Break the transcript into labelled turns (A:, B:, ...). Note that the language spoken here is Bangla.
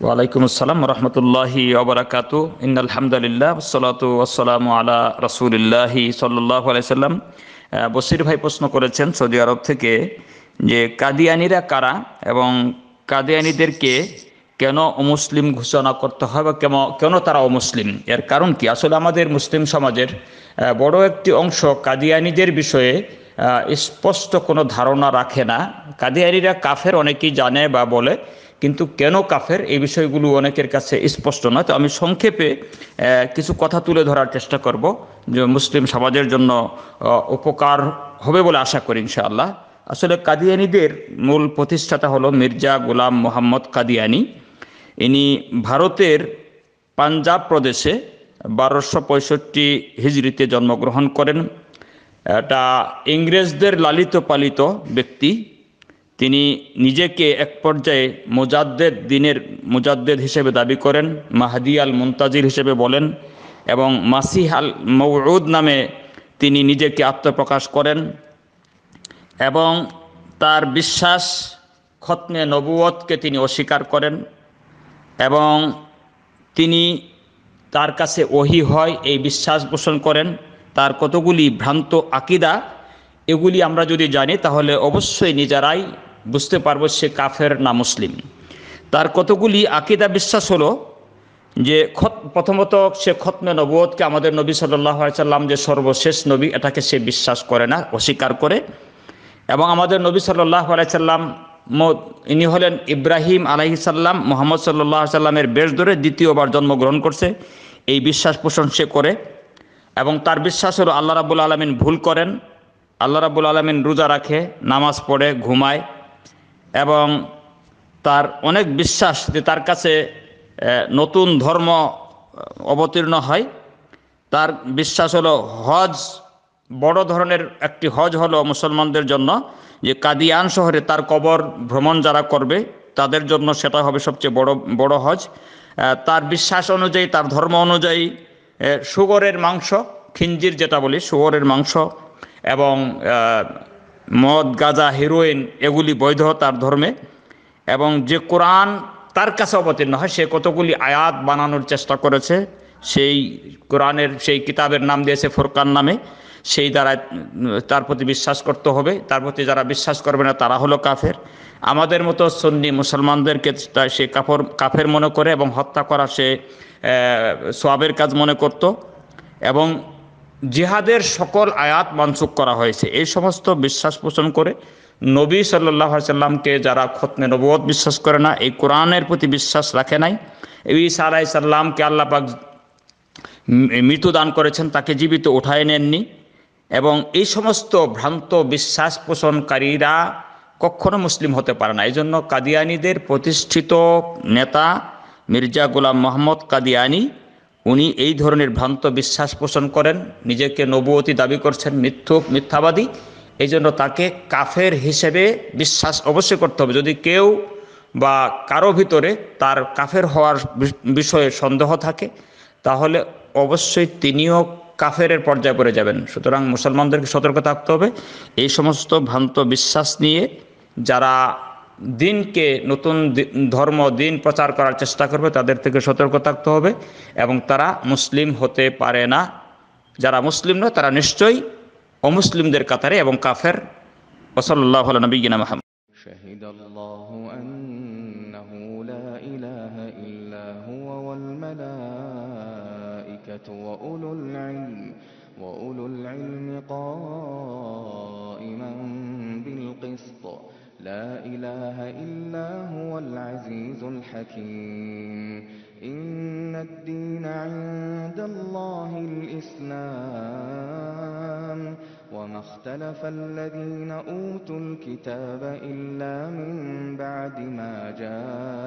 A: ওয়ালাইকুম আসসালাম রহমতুল্লাহি অবরাকাতু ইন আলহামদুলিল্লাহ সালাতু আসসালাম আলা রসুলিল্লাহি সাল্লাহ আলাইসাল্লাম বসির ভাই প্রশ্ন করেছেন সৌদি আরব থেকে যে, কাদিয়ানিরা কারা এবং কাদিয়ানিদেরকে কেন অমুসলিম ঘোষণা করতে হয় বা কেন কেন তারা অমুসলিম? এর কারণ কি? আসলে আমাদের মুসলিম সমাজের বড় একটি অংশ কাদিয়ানিদের বিষয়ে স্পষ্ট কোনো ধারণা রাখে না। কাদিয়ানিরা কাফের অনেকেই জানে বা বলে। কিন্তু কেন কাফের? এই বিষয়গুলো অনেকের কাছে স্পষ্ট নয়। তো আমি সংক্ষেপে কিছু কথা তুলে ধরার চেষ্টা করব যে মুসলিম সমাজের জন্য উপকার হবে বলে আশা করি ইনশাআল্লাহ। আসলে কাদিয়ানিদের মূল প্রতিষ্ঠাতা হলো মির্জা গোলাম মোহাম্মদ কাদিয়ানি। ইনি ভারতের পাঞ্জাব প্রদেশে বারোশো পঁয়ষট্টি হিজড়িতে জন্মগ্রহণ করেন। এটা ইংরেজদের লালিত পালিত ব্যক্তি। তিনি নিজেকে এক পর্যায়ে মোজাদ্দেদ দিনের মুজাদ্দেদ হিসেবে দাবি করেন, মাহাদি আল মুন্তাজির হিসেবে বলেন এবং মাসিহ আল মৌরুদ নামে তিনি নিজেকে আত্মপ্রকাশ করেন এবং তার বিশ্বাস খতনে নবুয়তকে তিনি অস্বীকার করেন এবং তিনি তার কাছে ওহি হয়, এই বিশ্বাস পোষণ করেন। তার কতগুলি ভ্রান্ত আকিদা, এগুলি আমরা যদি জানি তাহলে অবশ্যই নিজেরাই বুঝতে পারব সে কাফের না মুসলিম। তার কতগুলি আকিদা বিশ্বাস হলো যে খত, প্রথমত সে খতমে নবুয়তকে আমাদের নবী সাল্লাম যে সর্বশেষ নবী, এটাকে সে বিশ্বাস করে না, অস্বীকার করে। এবং আমাদের নবী সাল্লাহ আলাইসাল্লাম ইনি হলেন ইব্রাহিম আলাহি সাল্লাম, মোহাম্মদ সাল্লাহ সাল্লামের বেশ ধরে দ্বিতীয়বার জন্মগ্রহণ করছে। এই বিশ্বাস পোষণ সে করে। এবং তার বিশ্বাস হলো আল্লাহ রাবুল আলমিন ভুল করেন। আল্লাহ রাবুল আলমিন রোজা রাখে, নামাজ পড়ে, ঘুমায়। এবং তার অনেক বিশ্বাস যে তার কাছে নতুন ধর্ম অবতীর্ণ হয়। তার বিশ্বাস হলো হজ, বড় ধরনের একটি হজ হলো মুসলমানদের জন্য, যে কাদিয়ান শহরে তার কবর ভ্রমণ যারা করবে, তাদের জন্য সেটা হবে সবচেয়ে বড় বড় হজ। তার বিশ্বাস অনুযায়ী, তার ধর্ম অনুযায়ী শুগরের মাংস, খিঞ্জির যেটা বলি শুগরের মাংস এবং মদ, গাঁজা হিরোইন এগুলি বৈধ তার ধর্মে এবং যে কোরআন তার কাছে অবতীর্ণ হয়, সে কতগুলি আয়াত বানানোর চেষ্টা করেছে, সেই কোরআনের, সেই কিতাবের নাম দিয়েছে ফোরকান নামে, সেই দ্বারা তার প্রতি বিশ্বাস করতে হবে, তার প্রতি যারা বিশ্বাস করবে না, তারা হলো কাফের। আমাদের মতো সন্নি মুসলমানদেরকে সে কাফর, কাফের মনে করে এবং হত্যা করা সে সোয়াবের কাজ মনে করত এবং জিহাদের সকল আয়াত মানসুক করা হয়েছে। এই সমস্ত বিশ্বাস পোষণ করে নবী সাল্লাহ সাল্লামকে যারা খতনে নবুয়ত বিশ্বাস করে না, এই কোরআনের প্রতি বিশ্বাস রাখে নাই। ঈসা আলাহি সাল্লামকে আল্লাপাক মৃত্যু দান করেছেন, তাকে জীবিত উঠায় নেননি এবং এই সমস্ত ভ্রান্ত বিশ্বাস পোষণকারীরা কখনো মুসলিম হতে পারে না। এই জন্য কাদিয়ানিদের প্রতিষ্ঠিত নেতা মির্জা গোলাম মোহাম্মদ কাদিয়ানি উনি এই ধরনের ভ্রান্ত বিশ্বাস পোষণ করেন, নিজেকে নবুয়তি দাবি করছেন, মিথ্যুক, মিথ্যাবাদী। এই জন্য তাকে কাফের হিসেবে বিশ্বাস অবশ্যই করতে হবে। যদি কেউ বা কারও ভিতরে তার কাফের হওয়ার বিষয়ে সন্দেহ থাকে, তাহলে অবশ্যই তিনিও কাফেরের পর্যায়ে পড়ে যাবেন। সুতরাং মুসলমানদেরকে সতর্ক থাকতে হবে। এই সমস্ত ভ্রান্ত বিশ্বাস নিয়ে যারা দিনকে নতুন দি- ধর্ম দিন প্রচার করার চেষ্টা করবে তাদের থেকে সতর্ক থাকতে হবে এবং তারা মুসলিম হতে পারে না যারা মুসলিম নয় তারা নিশ্চয়ই অমুসলিমদের কাতারে এবং কাফের ওসল্লাহ নবীনা মাহমদ
B: شهد الله أنه لا إله إلا هو والملائكة وأولو العلم وأولو العلم قائما بالقسط. لا إله إلا هو العزيز الحكيم. إن الدين عند الله الإسلام. وما اختلف الذين أوتوا الكتاب إلا من بعد ما جاء